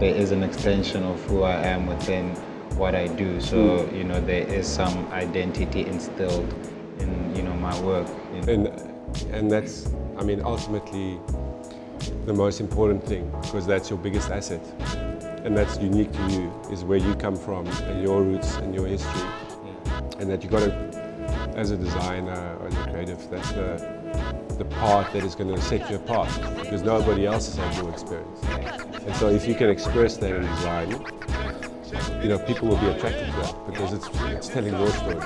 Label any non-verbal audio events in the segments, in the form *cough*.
there is an extension of who I am within what I do. So mm. you know there is some identity instilled in you know my work. You know? And and that's I mean ultimately the most important thing because that's your biggest asset and that's unique to you is where you come from and your roots and your history yeah. and that you got to as a designer or as a creative that's the the part that is going to set you apart because nobody else has had your experience. And so if you can express that in design you know people will be attracted to that because it's it's telling your story.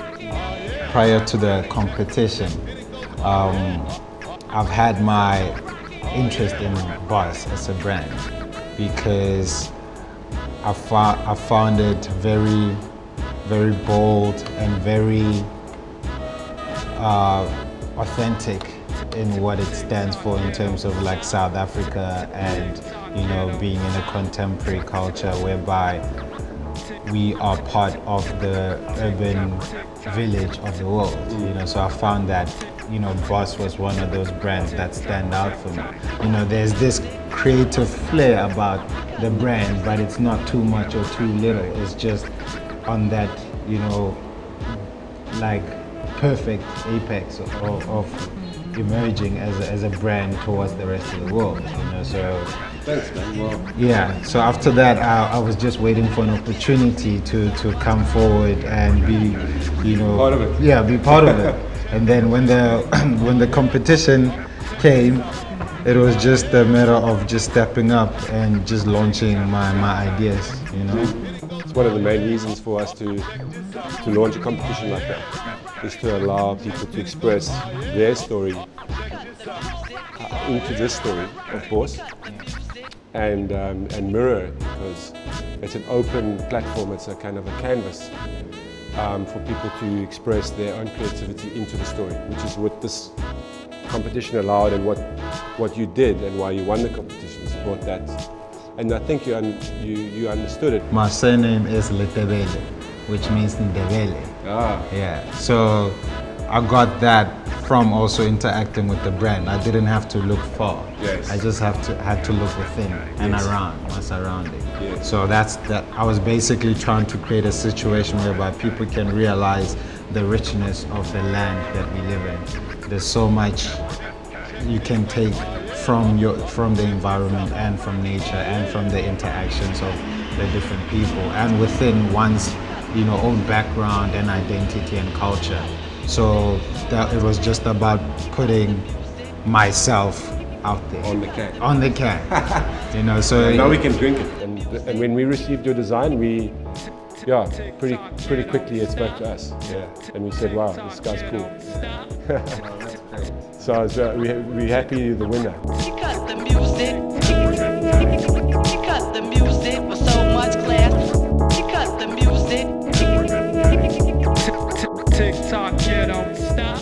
Prior to the competition um, I've had my interest in BOS as a brand because I found, I found it very, very bold and very uh, authentic in what it stands for in terms of like South Africa and you know being in a contemporary culture whereby we are part of the urban village of the world you know so I found that you know, BOS was one of those brands that stand out for me. You know, there's this creative flair about the brand, but it's not too much or too little. It's just on that, you know, like perfect apex of, of emerging as a, as a brand towards the rest of the world. You know, so. Thanks, man. Well. Yeah. So after that, I, I, was just waiting for an opportunity to to come forward and be, you know, part of it. Yeah, be part of it. And then when the *clears throat* when the competition came, it was just a matter of just stepping up and just launching my, my ideas, you know. It's one of the main reasons for us to to launch a competition like that is to allow people to express their story into this story, of course, and um, and mirror it because it's an open platform. It's a kind of a canvas um, for people to express their own creativity into the story, which is what this competition allowed and what, what you did and why you won the competition is brought that. And I think you, you, you understood it. My surname is Letebele, which means Ndebele. Ah. Yeah, so I got that from also interacting with the brand. I didn't have to look far. Yes. I just have to had to look within and yes. around my surrounding. Yes. So that's that. I was basically trying to create a situation whereby people can realize the richness of the land that we live in. There's so much you can take from your from the environment and from nature and from the interactions of the different people and within one's you know own background and identity and culture. So that it was just about putting myself out there on the can. On the can, *laughs* you know. So yeah, now we can drink it, and, and when we received your design, we yeah, pretty pretty quickly it's back to us. Yeah, and we said, wow, this guy's cool. *laughs* *laughs* so I was, uh, we we happy the winner. TikTok, yet I'm stop.